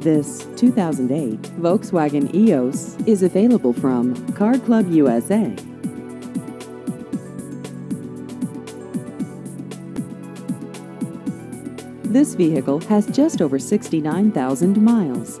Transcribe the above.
This 2008 Volkswagen EOS is available from Car Club USA. This vehicle has just over 69,000 miles.